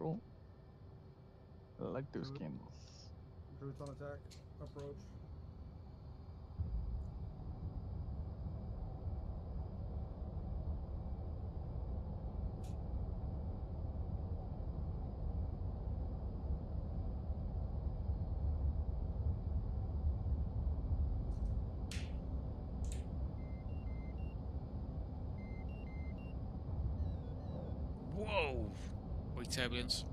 I like those Good. candles. Druid's on attack. Approach. Whoa! Turbulence.